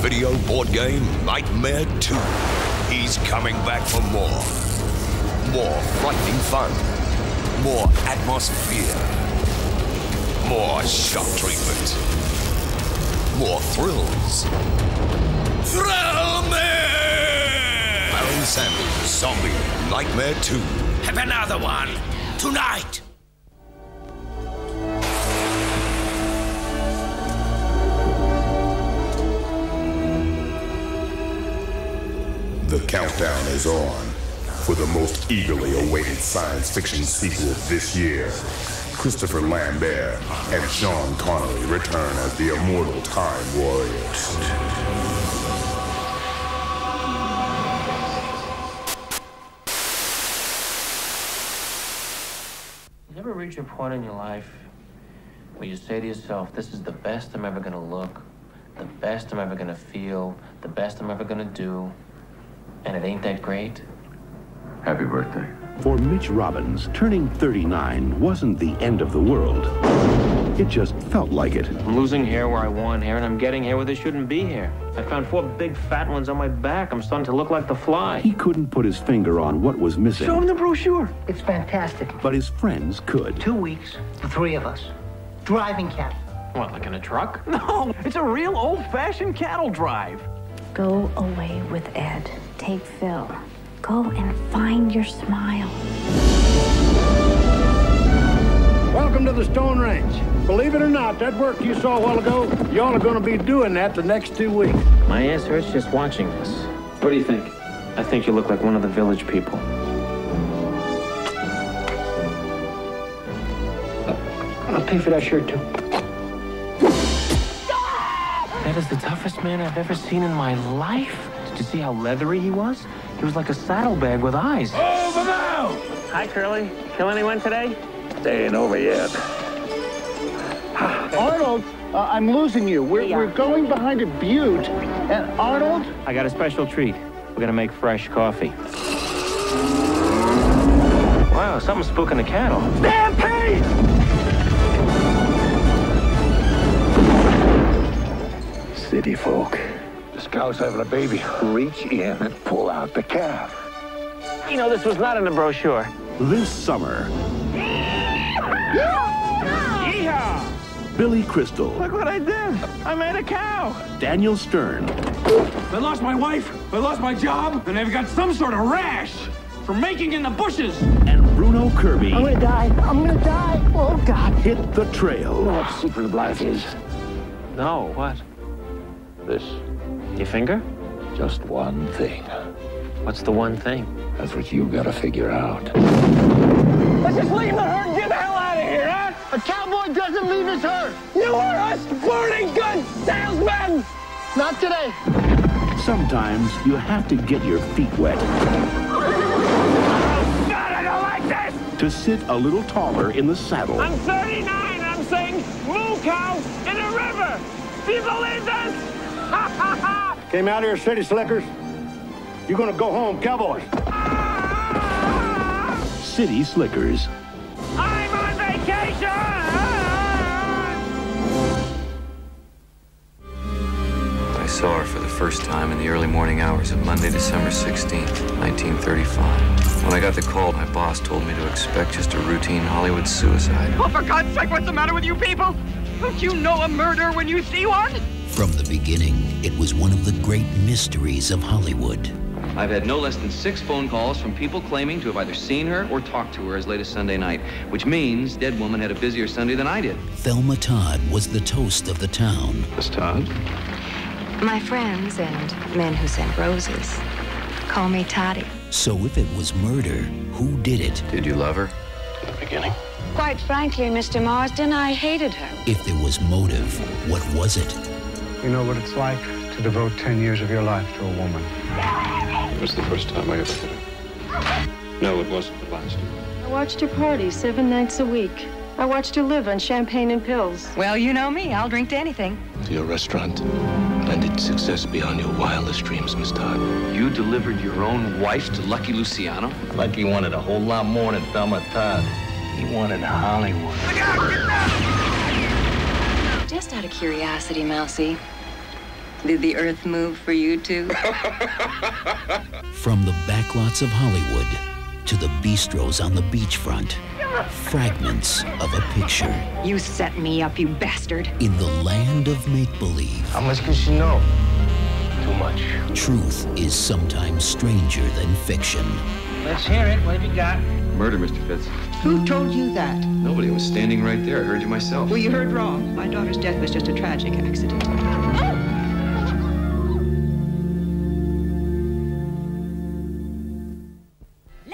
video board game Nightmare 2. He's coming back for more. More frightening fun. More atmosphere. More shock treatment. More thrills. Thrill me! Alan Sandler's Zombie Nightmare 2. Have another one tonight. Countdown is on for the most eagerly awaited science fiction sequel this year. Christopher Lambert and Sean Connery return as the immortal Time Warriors. You ever reach a point in your life where you say to yourself, this is the best I'm ever gonna look, the best I'm ever gonna feel, the best I'm ever gonna do, and it ain't that great? Happy birthday. For Mitch Robbins, turning 39 wasn't the end of the world. It just felt like it. I'm losing hair where I want hair, and I'm getting hair where there shouldn't be hair. I found four big fat ones on my back. I'm starting to look like the fly. He couldn't put his finger on what was missing, Show him the brochure. It's fantastic. but his friends could. Two weeks, the three of us. Driving cattle. What, like in a truck? No, it's a real old-fashioned cattle drive. Go away with Ed. Take Phil. Go and find your smile. Welcome to the Stone Range. Believe it or not, that work you saw a while ago, y'all are going to be doing that the next two weeks. My ass hurts just watching this. What do you think? I think you look like one of the village people. I'll pay for that shirt too. That is the toughest man I've ever seen in my life. Did you see how leathery he was? He was like a saddlebag with eyes. Over now! Hi, Curly. Kill anyone today? They ain't over yet. Arnold, uh, I'm losing you. We're, we're going behind a butte. And Arnold? I got a special treat. We're gonna make fresh coffee. Wow, something's spooking the cattle. Stampede! City folk. This cow's having a baby. Reach in and pull out the calf. You know, this was not in the brochure. This summer, Yeehaw! Billy Crystal, Look what I did. I made a cow. Daniel Stern, I lost my wife. I lost my job. And I've got some sort of rash from making in the bushes. and Bruno Kirby I'm gonna die. I'm gonna die. Oh, God. hit the trail. What the secret of life is No, what? this. Your finger? Just one thing. What's the one thing? That's what you gotta figure out. Let's just leave the herd and get the hell out of here, huh? A cowboy doesn't leave his herd. You are a sporting goods salesman. Not today. Sometimes you have to get your feet wet God, I don't like this. to sit a little taller in the saddle. I'm 39. I'm saying moo cow in a river. Do you believe this? Ha ha ha! Came out here, city slickers. You're gonna go home, cowboys. City Slickers. I'm on vacation. I saw her for the first time in the early morning hours of Monday, December 16th, 1935. When I got the call, my boss told me to expect just a routine Hollywood suicide. Oh, for God's sake, what's the matter with you people? Don't you know a murder when you see one? From the beginning, it was one of the great mysteries of Hollywood. I've had no less than six phone calls from people claiming to have either seen her or talked to her as late as Sunday night, which means dead woman had a busier Sunday than I did. Thelma Todd was the toast of the town. Miss Todd? My friends and men who sent roses call me Toddy. So if it was murder, who did it? Did you love her? In the beginning? Quite frankly, Mr. Marsden, I hated her. If there was motive, what was it? You know what it's like to devote 10 years of your life to a woman. It was the first time I ever hit her. No, it wasn't the last. I watched her party seven nights a week. I watched her live on champagne and pills. Well, you know me. I'll drink to anything. To your restaurant. Landed success beyond your wildest dreams, Miss Todd. You delivered your own wife to Lucky Luciano? Lucky wanted a whole lot more than Thelma Todd. He wanted Hollywood. Just out of curiosity, Mousy, Did the earth move for you too? From the backlots of Hollywood to the bistros on the beachfront, fragments of a picture You set me up, you bastard. in the land of make believe. How much can she know? Too much. Truth is sometimes stranger than fiction. Let's hear it. What have you got? Murder, Mr. Fitz. Who told you that? Nobody I was standing right there. I heard you myself. Well, you heard wrong. My daughter's death was just a tragic accident.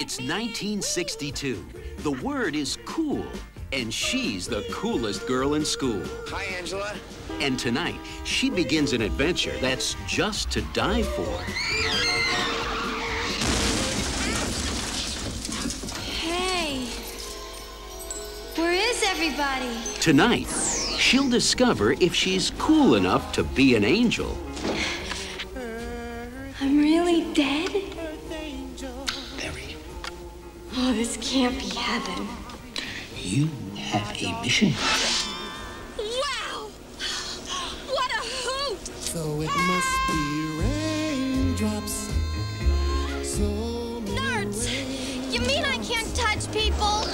It's 1962. The word is cool, and she's the coolest girl in school. Hi, Angela. And tonight, she begins an adventure that's just to die for. Where is everybody? Tonight, she'll discover if she's cool enough to be an angel. I'm really dead? Oh, this can't be heaven. You have a mission. Wow! What a hoot! So it must be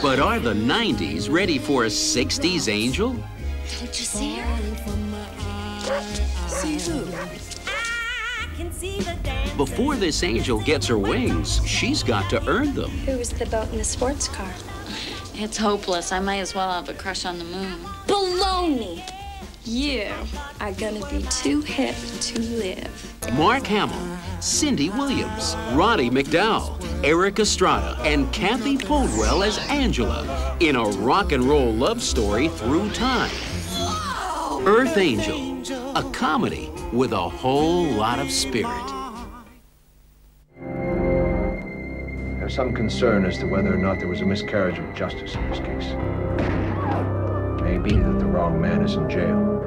But are the 90s ready for a 60s angel? Don't you see her? see who? Before this angel gets her wings, she's got to earn them. Who was the boat in the sports car? It's hopeless. I might as well have a crush on the moon. Baloney! You are gonna be too hip to live. Mark Hamill, Cindy Williams, Roddy McDowall, Erik Estrada, and Cathy Podewell as Angela in a rock and roll love story through time. Earth Angel, a comedy with a whole lot of spirit. There's some concern as to whether or not there was a miscarriage of justice in this case. Maybe that the wrong man is in jail.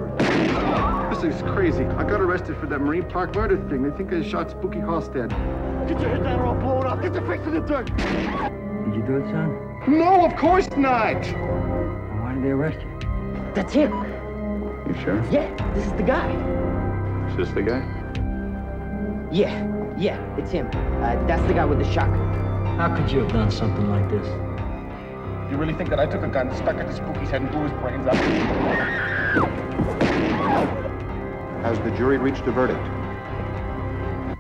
This is crazy. I got arrested for that Marine Park murder thing. They think I shot Spooky Halstead. Get your head down or I'll blow it off. Get the face in the dirt. Did you do it, son? No, of course not. Why did they arrest you? That's him. You sure? Yeah, this is the guy. Is this the guy? Yeah, yeah, it's him. Uh, that's the guy with the shotgun. How could you have done something like this? You really think that I took a gun, stuck it to Spooky's head, and blew his brains out? Has the jury reached a verdict?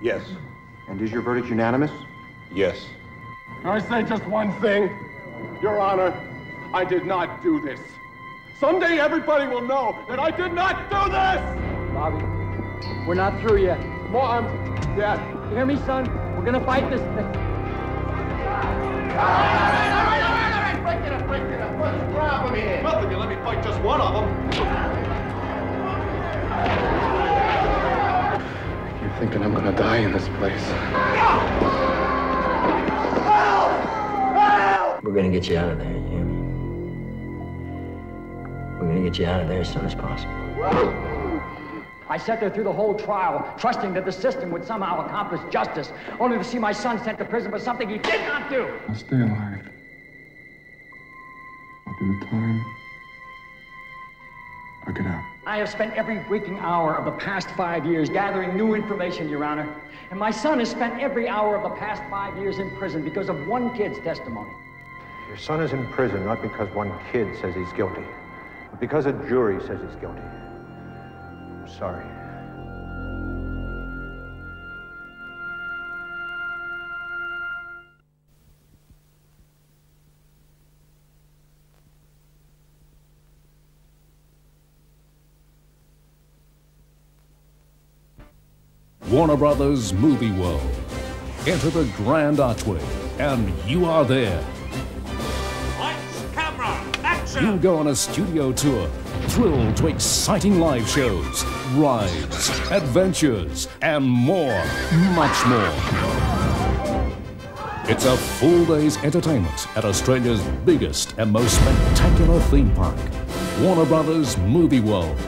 Yes. And is your verdict unanimous? Yes. I say just one thing. Your Honor, I did not do this. Someday everybody will know that I did not do this! Bobby, we're not through yet. Mom, Dad. You hear me, son? We're gonna fight this thing. All right, all right, all right, all right. Break it up, break it up. What's the problem here? Well, if you let me fight just one of them. You're thinking I'm gonna die in this place. We're gonna get you out of there, you hear me? We're gonna get you out of there as soon as possible. I sat there through the whole trial, trusting that the system would somehow accomplish justice, only to see my son sent to prison for something he did not do. I'll stay alive. I'll do the time. I'll get out. I have spent every waking hour of the past five years gathering new information, Your Honor. And my son has spent every hour of the past five years in prison because of one kid's testimony. Your son is in prison not because one kid says he's guilty, but because a jury says he's guilty. I'm sorry. Warner Brothers Movie World. Enter the Grand Archway, and you are there. Lights, camera, action! You go on a studio tour, thrilled to exciting live shows, rides, adventures, and more, much more. It's a full day's entertainment at Australia's biggest and most spectacular theme park, Warner Brothers Movie World,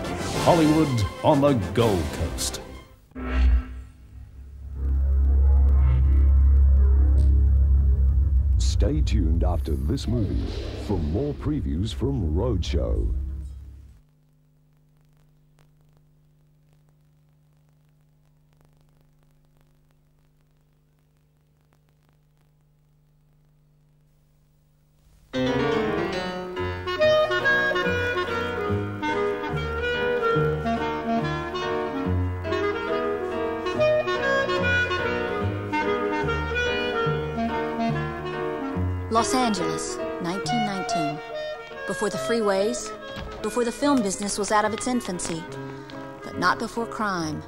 Hollywood on the Gold Coast. Stay tuned after this movie for more previews from Roadshow. Los Angeles, 1919. Before the freeways, before the film business was out of its infancy, but not before crime.